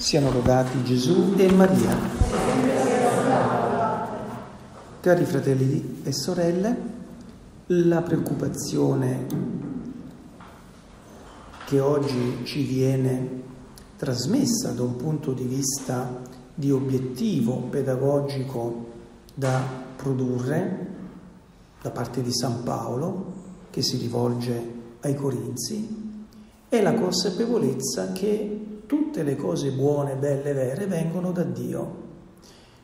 Siano lodati Gesù e Maria. Cari fratelli e sorelle, la preoccupazione che oggi ci viene trasmessa da un punto di vista di obiettivo pedagogico da produrre da parte di San Paolo, che si rivolge ai Corinzi, è la consapevolezza che tutte le cose buone, belle, vere vengono da Dio.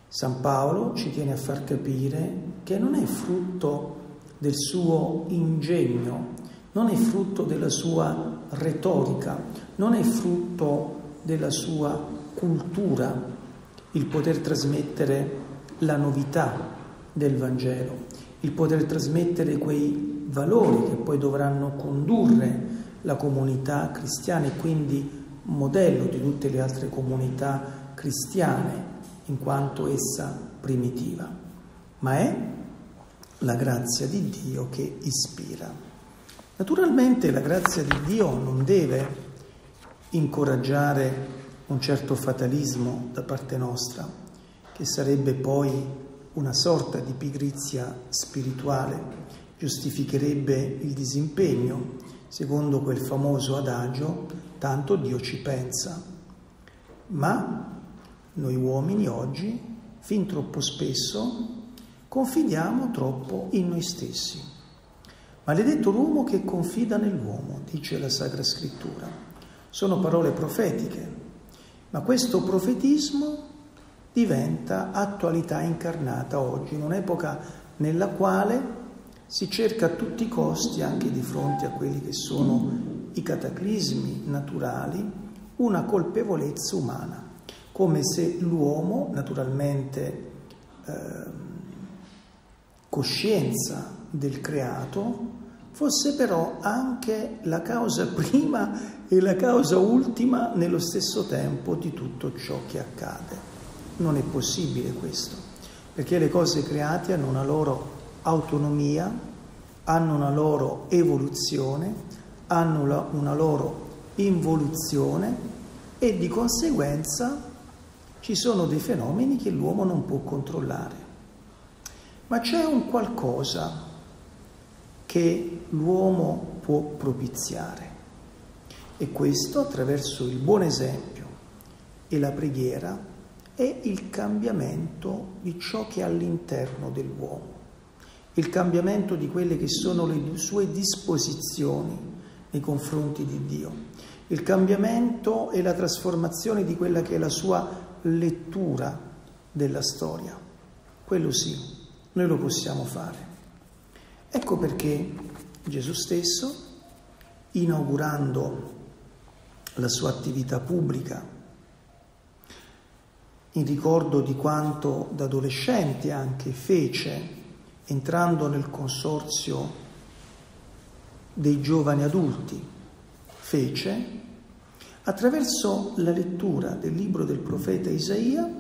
San Paolo ci tiene a far capire che non è frutto del suo ingegno, non è frutto della sua retorica, non è frutto della sua cultura il poter trasmettere la novità del Vangelo, il poter trasmettere quei valori che poi dovranno condurre la comunità cristiana e quindi modello di tutte le altre comunità cristiane in quanto essa primitiva, ma è la grazia di Dio che ispira. Naturalmente la grazia di Dio non deve incoraggiare un certo fatalismo da parte nostra, che sarebbe poi una sorta di pigrizia spirituale, giustificherebbe il disimpegno, secondo quel famoso adagio tanto Dio ci pensa. Ma noi uomini oggi, fin troppo spesso, confidiamo troppo in noi stessi. Maledetto l'uomo che confida nell'uomo, dice la Sacra Scrittura. Sono parole profetiche, ma questo profetismo diventa attualità incarnata oggi, in un'epoca nella quale si cerca a tutti i costi, anche di fronte a quelli che sono i cataclismi naturali una colpevolezza umana, come se l'uomo, naturalmente eh, coscienza del creato, fosse però anche la causa prima e la causa ultima nello stesso tempo di tutto ciò che accade. Non è possibile questo, perché le cose create hanno una loro autonomia, hanno una loro evoluzione, hanno una loro involuzione e di conseguenza ci sono dei fenomeni che l'uomo non può controllare. Ma c'è un qualcosa che l'uomo può propiziare e questo attraverso il buon esempio e la preghiera è il cambiamento di ciò che è all'interno dell'uomo, il cambiamento di quelle che sono le sue disposizioni, nei confronti di Dio. Il cambiamento e la trasformazione di quella che è la sua lettura della storia. Quello sì, noi lo possiamo fare. Ecco perché Gesù stesso, inaugurando la sua attività pubblica, in ricordo di quanto da adolescente anche fece, entrando nel consorzio dei giovani adulti fece attraverso la lettura del libro del profeta Isaia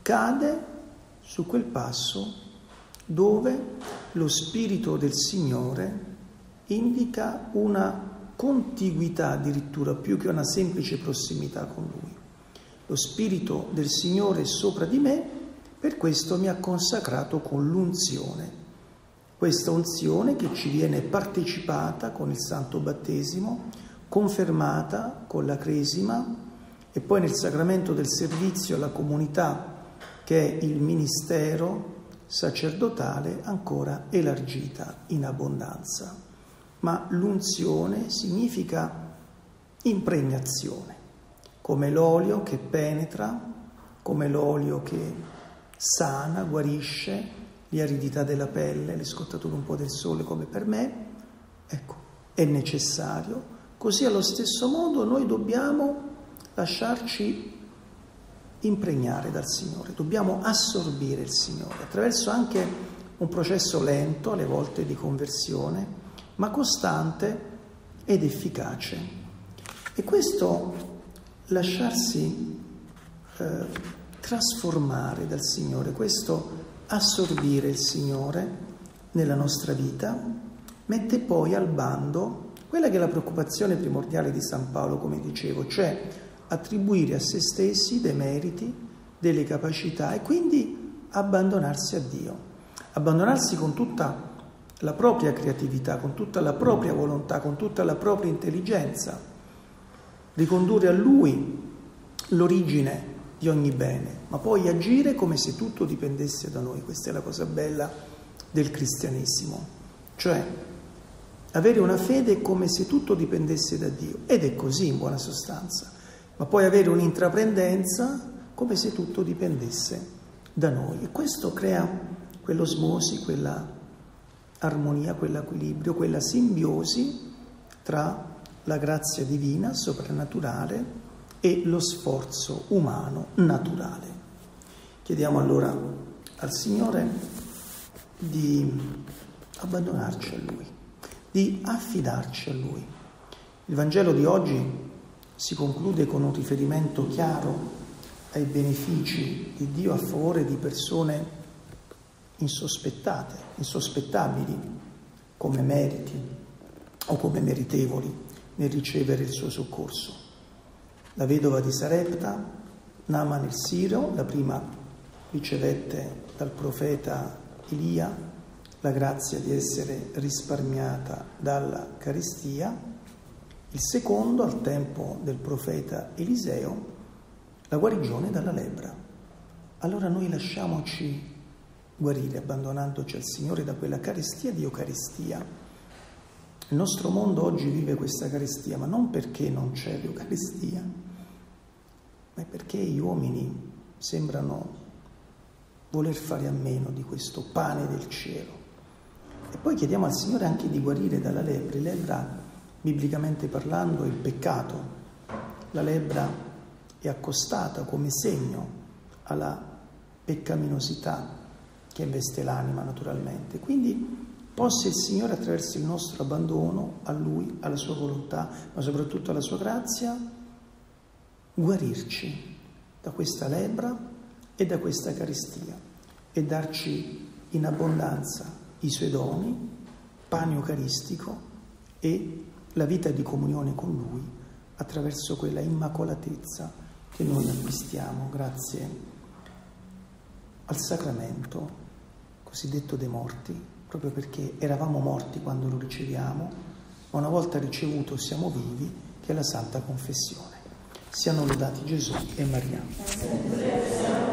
cade su quel passo dove lo Spirito del Signore indica una contiguità addirittura più che una semplice prossimità con Lui. Lo Spirito del Signore è sopra di me, per questo mi ha consacrato con l'unzione questa unzione che ci viene partecipata con il santo battesimo, confermata con la cresima e poi nel sacramento del servizio alla comunità che è il ministero sacerdotale ancora elargita in abbondanza. Ma l'unzione significa impregnazione, come l'olio che penetra, come l'olio che sana, guarisce, le aridità della pelle, le scottature un po' del sole come per me, ecco, è necessario. Così allo stesso modo noi dobbiamo lasciarci impregnare dal Signore, dobbiamo assorbire il Signore attraverso anche un processo lento, alle volte di conversione, ma costante ed efficace. E questo lasciarsi eh, trasformare dal Signore, questo assorbire il Signore nella nostra vita, mette poi al bando quella che è la preoccupazione primordiale di San Paolo, come dicevo, cioè attribuire a se stessi dei meriti, delle capacità e quindi abbandonarsi a Dio. Abbandonarsi con tutta la propria creatività, con tutta la propria volontà, con tutta la propria intelligenza, ricondurre a Lui l'origine di ogni bene, ma poi agire come se tutto dipendesse da noi. Questa è la cosa bella del cristianesimo, cioè avere una fede come se tutto dipendesse da Dio, ed è così in buona sostanza, ma poi avere un'intraprendenza come se tutto dipendesse da noi. E questo crea quell'osmosi, quella armonia, quell'equilibrio, quella simbiosi tra la grazia divina, soprannaturale, e lo sforzo umano naturale. Chiediamo allora al Signore di abbandonarci a Lui, di affidarci a Lui. Il Vangelo di oggi si conclude con un riferimento chiaro ai benefici di Dio a favore di persone insospettate, insospettabili come meriti o come meritevoli nel ricevere il suo soccorso la vedova di Sarepta, Naaman il Siro, la prima ricevette dal profeta Elia la grazia di essere risparmiata dalla carestia, il secondo, al tempo del profeta Eliseo, la guarigione dalla lebbra. Allora noi lasciamoci guarire abbandonandoci al Signore da quella carestia di Eucaristia. Il nostro mondo oggi vive questa carestia, ma non perché non c'è l'Eucaristia, ma perché gli uomini sembrano voler fare a meno di questo pane del cielo. E poi chiediamo al Signore anche di guarire dalla lebbra. La lebbra, biblicamente parlando, è il peccato. La lebbra è accostata come segno alla peccaminosità che investe l'anima naturalmente. Quindi possa il Signore attraverso il nostro abbandono a Lui, alla Sua volontà, ma soprattutto alla Sua grazia, guarirci da questa lebbra e da questa carestia e darci in abbondanza i suoi doni, pane eucaristico e la vita di comunione con Lui attraverso quella immacolatezza che noi acquistiamo grazie al sacramento cosiddetto dei morti, proprio perché eravamo morti quando lo riceviamo, ma una volta ricevuto siamo vivi, che è la Santa Confessione. Siano lodati Gesù e Maria.